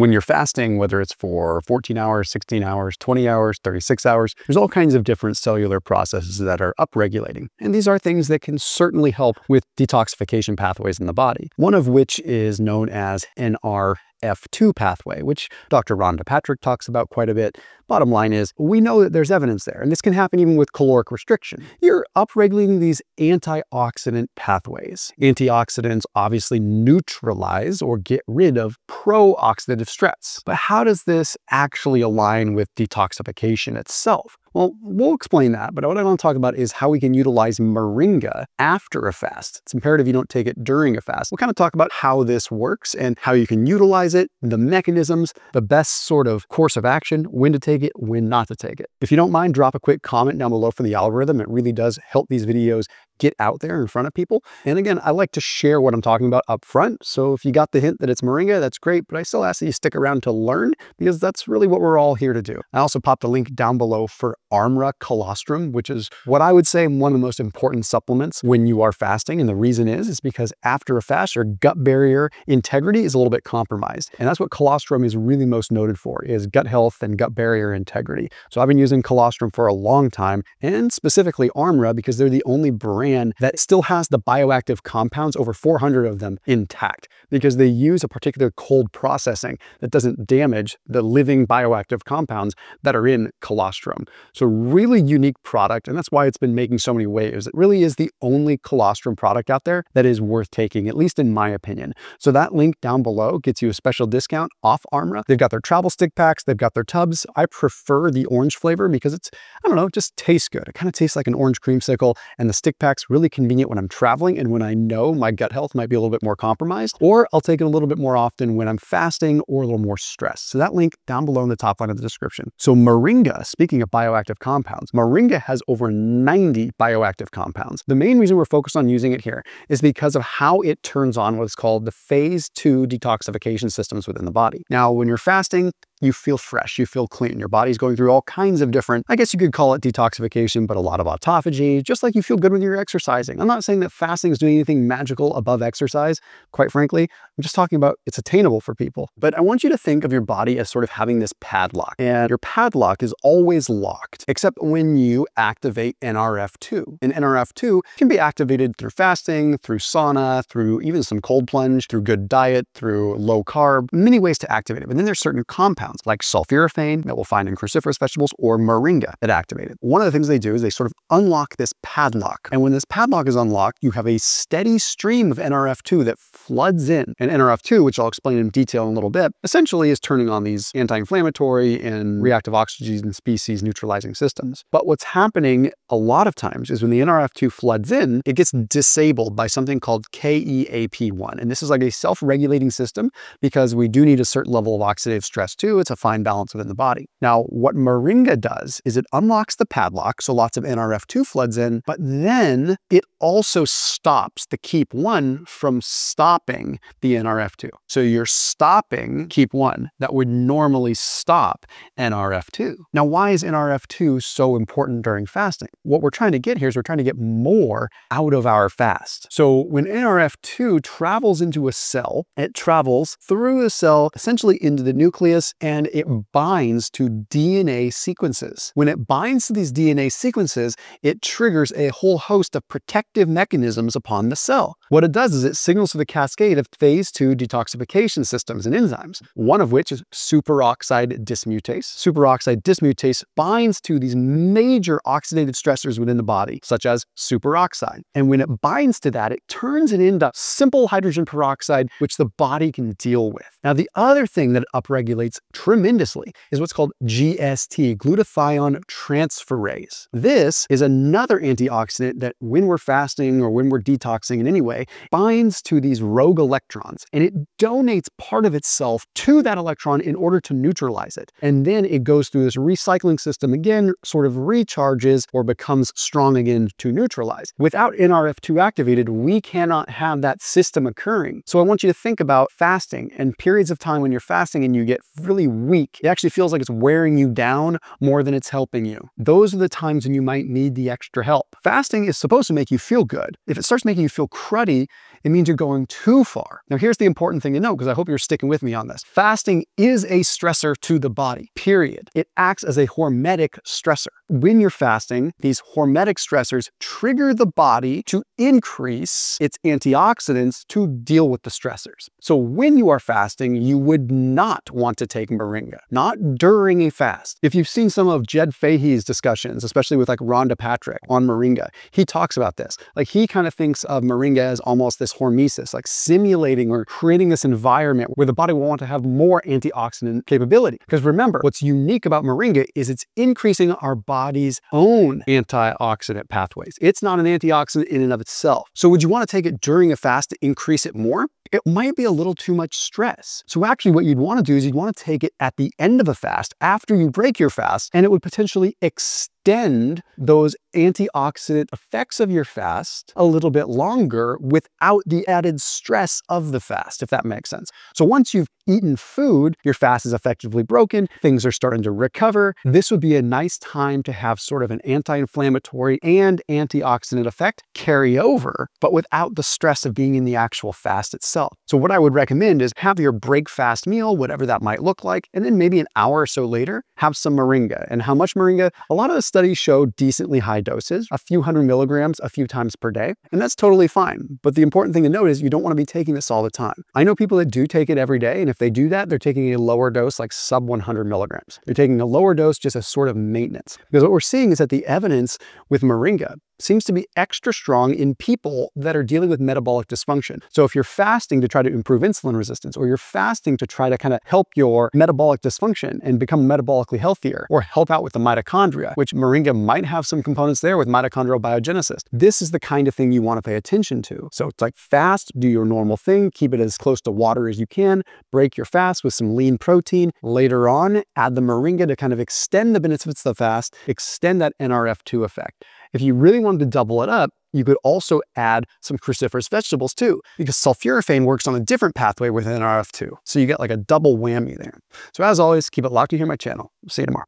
When you're fasting, whether it's for 14 hours, 16 hours, 20 hours, 36 hours, there's all kinds of different cellular processes that are upregulating. And these are things that can certainly help with detoxification pathways in the body, one of which is known as NR F2 pathway, which Dr. Rhonda Patrick talks about quite a bit. Bottom line is, we know that there's evidence there, and this can happen even with caloric restriction. You're upregulating these antioxidant pathways. Antioxidants obviously neutralize or get rid of pro-oxidative stress. But how does this actually align with detoxification itself? Well, we'll explain that, but what I want to talk about is how we can utilize moringa after a fast. It's imperative you don't take it during a fast. We'll kind of talk about how this works and how you can utilize it, the mechanisms, the best sort of course of action, when to take it, when not to take it. If you don't mind, drop a quick comment down below for the algorithm. It really does help these videos get out there in front of people. And again, I like to share what I'm talking about up front. So if you got the hint that it's moringa, that's great, but I still ask that you stick around to learn because that's really what we're all here to do. I also popped a link down below for Armra Colostrum, which is what I would say one of the most important supplements when you are fasting. And the reason is, is because after a fast, your gut barrier integrity is a little bit compromised. And that's what colostrum is really most noted for is gut health and gut barrier integrity. So I've been using colostrum for a long time and specifically Armra because they're the only brand brand that still has the bioactive compounds, over 400 of them, intact because they use a particular cold processing that doesn't damage the living bioactive compounds that are in colostrum. So really unique product, and that's why it's been making so many waves. It really is the only colostrum product out there that is worth taking, at least in my opinion. So that link down below gets you a special discount off Armra. They've got their travel stick packs, they've got their tubs. I prefer the orange flavor because it's, I don't know, just tastes good. It kind of tastes like an orange creamsicle, and the stick packs really convenient when I'm traveling and when I know my gut health might be a little bit more compromised, or I'll take it a little bit more often when I'm fasting or a little more stressed. So that link down below in the top line of the description. So Moringa, speaking of bioactive compounds, Moringa has over 90 bioactive compounds. The main reason we're focused on using it here is because of how it turns on what's called the phase two detoxification systems within the body. Now, when you're fasting, you feel fresh, you feel clean. Your body's going through all kinds of different, I guess you could call it detoxification, but a lot of autophagy, just like you feel good when you're exercising. I'm not saying that fasting is doing anything magical above exercise, quite frankly. I'm just talking about it's attainable for people. But I want you to think of your body as sort of having this padlock, and your padlock is always locked, except when you activate NRF2. And NRF2 can be activated through fasting, through sauna, through even some cold plunge, through good diet, through low carb, many ways to activate it. But then there's certain compounds compounds like sulforaphane that we'll find in cruciferous vegetables or moringa that activate it. One of the things they do is they sort of unlock this padlock. And when this padlock is unlocked, you have a steady stream of NRF2 that floods in. And NRF2, which I'll explain in detail in a little bit, essentially is turning on these anti-inflammatory and reactive oxygen species neutralizing systems. But what's happening a lot of times is when the NRF2 floods in, it gets disabled by something called KEAP1. And this is like a self-regulating system because we do need a certain level of oxidative stress too it's a fine balance within the body. Now, what Moringa does is it unlocks the padlock, so lots of NRF2 floods in, but then it also stops the KEAP1 from stopping the NRF2. So you're stopping KEAP1 that would normally stop NRF2. Now, why is NRF2 so important during fasting? What we're trying to get here is we're trying to get more out of our fast. So when NRF2 travels into a cell, it travels through the cell essentially into the nucleus and it binds to DNA sequences. When it binds to these DNA sequences, it triggers a whole host of protective mechanisms upon the cell. What it does is it signals to the cascade of phase two detoxification systems and enzymes, one of which is superoxide dismutase. Superoxide dismutase binds to these major oxidative stressors within the body, such as superoxide. And when it binds to that, it turns it into simple hydrogen peroxide, which the body can deal with. Now, the other thing that upregulates tremendously is what's called GST, glutathione transferase. This is another antioxidant that when we're fasting or when we're detoxing in any way, binds to these rogue electrons and it donates part of itself to that electron in order to neutralize it. And then it goes through this recycling system again, sort of recharges or becomes strong again to neutralize. Without NRF2 activated, we cannot have that system occurring. So I want you to think about fasting and periods of time when you're fasting and you get really weak. It actually feels like it's wearing you down more than it's helping you. Those are the times when you might need the extra help. Fasting is supposed to make you feel good. If it starts making you feel cruddy, it means you're going too far. Now, here's the important thing to know because I hope you're sticking with me on this. Fasting is a stressor to the body, period. It acts as a hormetic stressor. When you're fasting, these hormetic stressors trigger the body to increase its antioxidants to deal with the stressors. So when you are fasting, you would not want to take moringa, not during a fast. If you've seen some of Jed Fahey's discussions, especially with like Rhonda Patrick on moringa, he talks about this. Like he kind of thinks of moringa as almost this hormesis, like simulating or creating this environment where the body will want to have more antioxidant capability. Because remember, what's unique about moringa is it's increasing our body's own antioxidant pathways. It's not an antioxidant in and of itself. So would you want to take it during a fast to increase it more? it might be a little too much stress. So actually what you'd want to do is you'd want to take it at the end of a fast after you break your fast and it would potentially extend those antioxidant effects of your fast a little bit longer without the added stress of the fast, if that makes sense. So once you've eaten food, your fast is effectively broken, things are starting to recover. This would be a nice time to have sort of an anti-inflammatory and antioxidant effect carry over, but without the stress of being in the actual fast itself. So what I would recommend is have your break fast meal, whatever that might look like, and then maybe an hour or so later, have some moringa. And how much moringa? A lot of the studies show decently high doses, a few hundred milligrams a few times per day, and that's totally fine. But the important thing to note is you don't want to be taking this all the time. I know people that do take it every day, and if they do that, they're taking a lower dose, like sub 100 milligrams. They're taking a lower dose just as sort of maintenance. Because what we're seeing is that the evidence with moringa seems to be extra strong in people that are dealing with metabolic dysfunction. So if you're fasting to try to improve insulin resistance, or you're fasting to try to kind of help your metabolic dysfunction and become metabolically healthier, or help out with the mitochondria, which moringa might have some components there with mitochondrial biogenesis, this is the kind of thing you want to pay attention to. So it's like fast, do your normal thing, keep it as close to water as you can, break your fast with some lean protein. Later on, add the moringa to kind of extend the benefits of the fast, extend that NRF2 effect. If you really wanted to double it up, you could also add some cruciferous vegetables too, because sulforaphane works on a different pathway within NRF2. So you get like a double whammy there. So as always, keep it locked here on my channel. See you tomorrow.